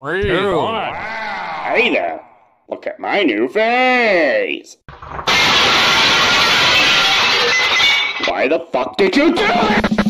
Hey there, look at my new face! Why the fuck did you do it?